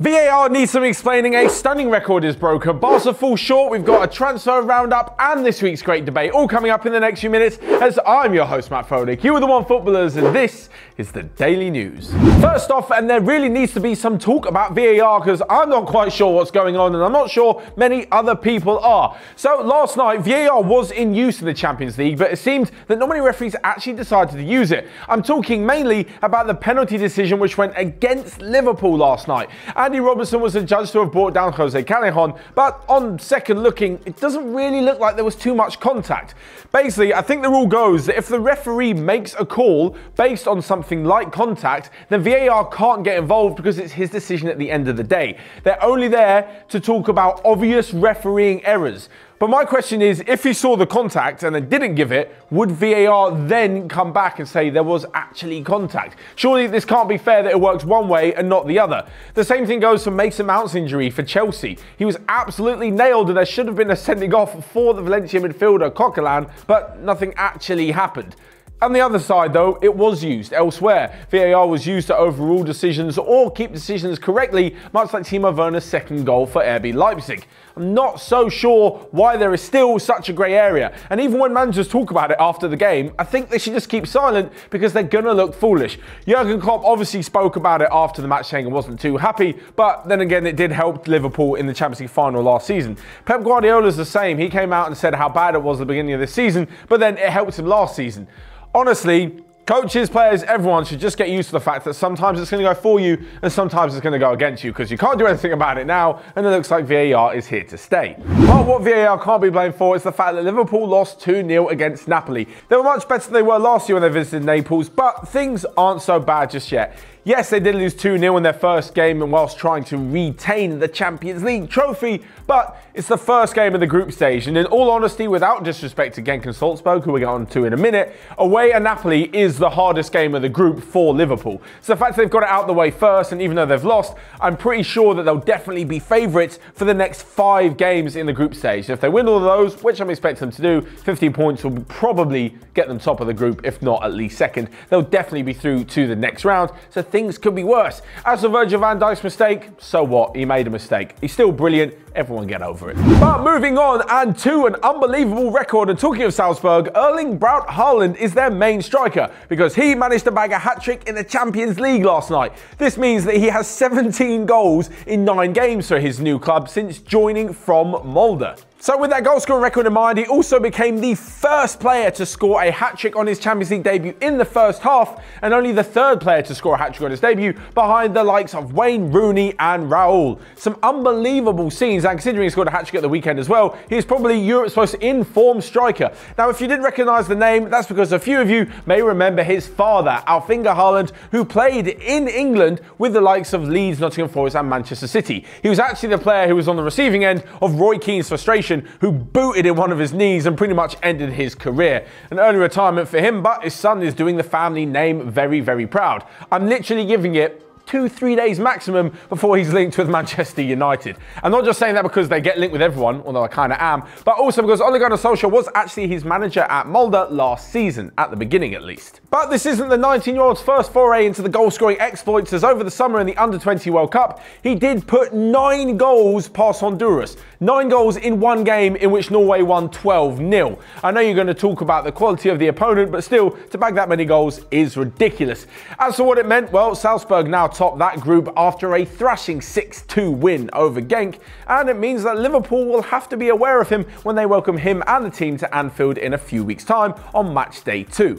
VAR needs some explaining. A stunning record is broken. Barca fall short. We've got a transfer roundup and this week's great debate all coming up in the next few minutes as I'm your host, Matt Froelich. You are the One Footballers and this is the Daily News. First off, and there really needs to be some talk about VAR because I'm not quite sure what's going on and I'm not sure many other people are. So last night, VAR was in use in the Champions League, but it seemed that not many referees actually decided to use it. I'm talking mainly about the penalty decision which went against Liverpool last night. And Andy was adjudged to have brought down Jose Callejon, but on second looking, it doesn't really look like there was too much contact. Basically, I think the rule goes that if the referee makes a call based on something like contact, then VAR can't get involved because it's his decision at the end of the day. They're only there to talk about obvious refereeing errors. But my question is, if he saw the contact and then didn't give it, would VAR then come back and say there was actually contact? Surely this can't be fair that it works one way and not the other. The same thing goes for Mason Mount's injury for Chelsea. He was absolutely nailed and there should have been a sending off for the Valencia midfielder Coquelin, but nothing actually happened. On the other side, though, it was used elsewhere. VAR was used to overrule decisions or keep decisions correctly, much like Timo Werner's second goal for RB Leipzig. I'm not so sure why there is still such a grey area. And even when managers talk about it after the game, I think they should just keep silent because they're going to look foolish. Jurgen Klopp obviously spoke about it after the match saying he wasn't too happy, but then again, it did help Liverpool in the Champions League final last season. Pep Guardiola's the same. He came out and said how bad it was at the beginning of this season, but then it helped him last season honestly, Coaches, players, everyone should just get used to the fact that sometimes it's going to go for you and sometimes it's going to go against you because you can't do anything about it now and it looks like VAR is here to stay. But what VAR can't be blamed for is the fact that Liverpool lost 2 0 against Napoli. They were much better than they were last year when they visited Naples, but things aren't so bad just yet. Yes, they did lose 2 0 in their first game and whilst trying to retain the Champions League trophy, but it's the first game of the group stage. And in all honesty, without disrespect to Genk and Salzburg, who we'll get on to in a minute, away at Napoli is the hardest game of the group for Liverpool. So the fact they've got it out the way first, and even though they've lost, I'm pretty sure that they'll definitely be favourites for the next five games in the group stage. So if they win all of those, which I'm expecting them to do, 15 points will probably get them top of the group, if not at least second. They'll definitely be through to the next round. So things could be worse. As for Virgil van Dijk's mistake, so what? He made a mistake. He's still brilliant. Everyone get over it. But moving on and to an unbelievable record. And talking of Salzburg, Erling Braut Haaland is their main striker because he managed to bag a hat trick in the Champions League last night. This means that he has 17 goals in nine games for his new club since joining from Molde. So with that goal scoring record in mind, he also became the first player to score a hat-trick on his Champions League debut in the first half, and only the third player to score a hat-trick on his debut behind the likes of Wayne Rooney and Raul. Some unbelievable scenes, and considering he scored a hat-trick at the weekend as well, he is probably Europe's most in-form striker. Now, if you didn't recognise the name, that's because a few of you may remember his father, Alf-Inge Haaland, who played in England with the likes of Leeds, Nottingham Forest and Manchester City. He was actually the player who was on the receiving end of Roy Keane's frustration who booted in one of his knees and pretty much ended his career. An early retirement for him, but his son is doing the family name very, very proud. I'm literally giving it two, three days maximum before he's linked with Manchester United. I'm not just saying that because they get linked with everyone, although I kind of am, but also because Ole Gunnar Solskjaer was actually his manager at Molde last season, at the beginning at least. But this isn't the 19-year-old's first foray into the goal-scoring exploits, as over the summer in the Under-20 World Cup, he did put nine goals past Honduras. Nine goals in one game in which Norway won 12-0. I know you're going to talk about the quality of the opponent, but still, to bag that many goals is ridiculous. As for what it meant, well, Salzburg now top that group after a thrashing 6-2 win over Genk, and it means that Liverpool will have to be aware of him when they welcome him and the team to Anfield in a few weeks' time on match day 2.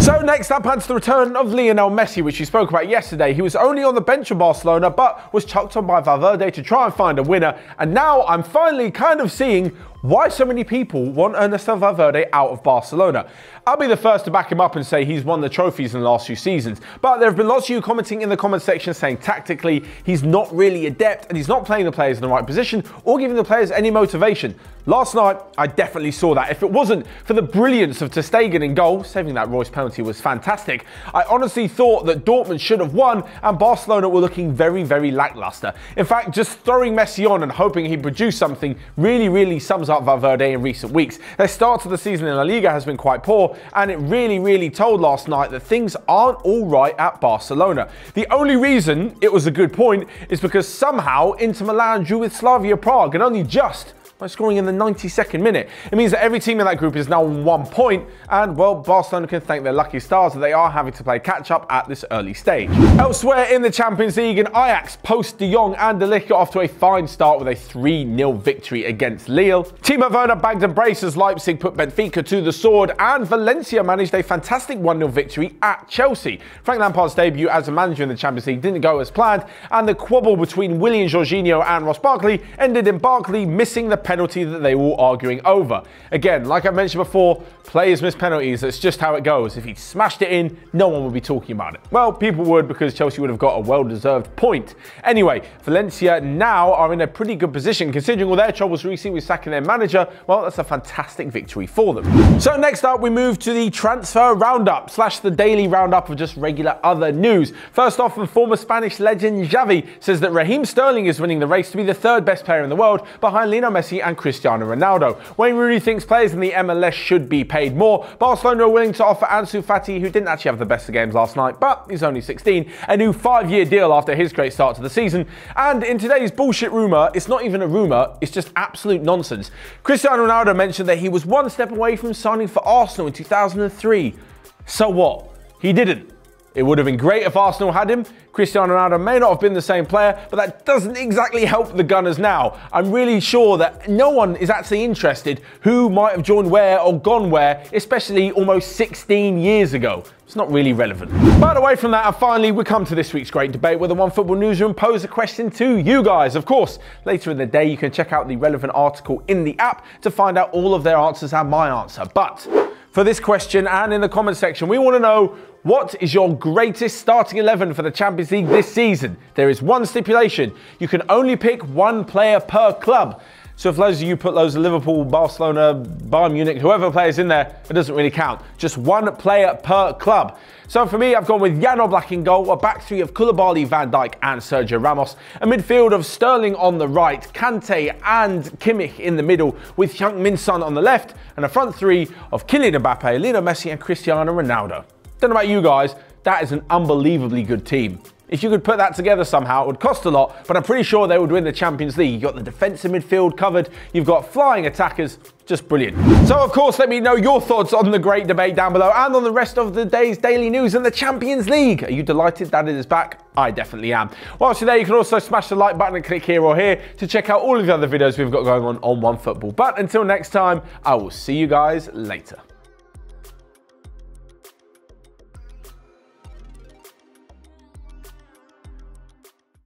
So next up, that's the return of Lionel Messi, which we spoke about yesterday. He was only on the bench of Barcelona, but was chucked on by Valverde to try and find a winner, and now I'm finally kind of seeing why so many people want Ernesto Valverde out of Barcelona. I'll be the first to back him up and say he's won the trophies in the last few seasons, but there have been lots of you commenting in the comment section saying tactically he's not really adept and he's not playing the players in the right position or giving the players any motivation. Last night, I definitely saw that. If it wasn't for the brilliance of ter Stegen in goal, saving that Reus penalty was fantastic, I honestly thought that Dortmund should have won and Barcelona were looking very, very lackluster. In fact, just throwing Messi on and hoping he'd produce something really, really sums thumbs up Valverde in recent weeks. Their start to the season in La Liga has been quite poor, and it really, really told last night that things aren't all right at Barcelona. The only reason it was a good point is because somehow Inter Milan drew with Slavia Prague, and only just by scoring in the 92nd minute. It means that every team in that group is now on one point, and well, Barcelona can thank their lucky stars that they are having to play catch up at this early stage. Elsewhere in the Champions League, an Ajax post De Jong and De Ligt off to a fine start with a 3 0 victory against Lille. Timo Werner bagged a brace as Leipzig put Benfica to the sword, and Valencia managed a fantastic 1 0 victory at Chelsea. Frank Lampard's debut as a manager in the Champions League didn't go as planned, and the quabble between Willian Jorginho and Ross Barkley ended in Barkley missing the penalty that they were arguing over. Again, like I mentioned before, players miss penalties. That's just how it goes. If he smashed it in, no one would be talking about it. Well, people would because Chelsea would have got a well-deserved point. Anyway, Valencia now are in a pretty good position considering all their troubles recently with sacking their manager. Well, that's a fantastic victory for them. So next up, we move to the transfer roundup slash the daily roundup of just regular other news. First off, the former Spanish legend Xavi says that Raheem Sterling is winning the race to be the third best player in the world behind Lionel Messi and Cristiano Ronaldo. Wayne Rooney thinks players in the MLS should be paid more. Barcelona are willing to offer Ansu Fati, who didn't actually have the best of games last night, but he's only 16, a new five-year deal after his great start to the season. And in today's bullshit rumour, it's not even a rumour, it's just absolute nonsense. Cristiano Ronaldo mentioned that he was one step away from signing for Arsenal in 2003. So what? He didn't. It would have been great if Arsenal had him. Cristiano Ronaldo may not have been the same player, but that doesn't exactly help the Gunners now. I'm really sure that no one is actually interested who might have joined where or gone where, especially almost 16 years ago. It's not really relevant. But away from that, and finally, we come to this week's great debate where the One Football Newsroom pose a question to you guys. Of course, later in the day, you can check out the relevant article in the app to find out all of their answers and my answer. But for this question and in the comment section, we want to know what is your greatest starting 11 for the Champions League this season? There is one stipulation. You can only pick one player per club. So if loads of you put loads of Liverpool, Barcelona, Bayern Munich, whoever plays in there, it doesn't really count. Just one player per club. So for me, I've gone with Jan Oblak in goal, a back three of Koulibaly, Van Dijk and Sergio Ramos, a midfield of Sterling on the right, Kante and Kimmich in the middle, with Heung-min Son on the left, and a front three of Kylian Mbappe, Lionel Messi and Cristiano Ronaldo. Don't know about you guys, that is an unbelievably good team. If you could put that together somehow, it would cost a lot, but I'm pretty sure they would win the Champions League. You've got the defensive midfield covered, you've got flying attackers, just brilliant. So, of course, let me know your thoughts on the great debate down below and on the rest of the day's daily news and the Champions League. Are you delighted that it is back? I definitely am. Whilst you're there, you can also smash the like button and click here or here to check out all of the other videos we've got going on on OneFootball. But until next time, I will see you guys later.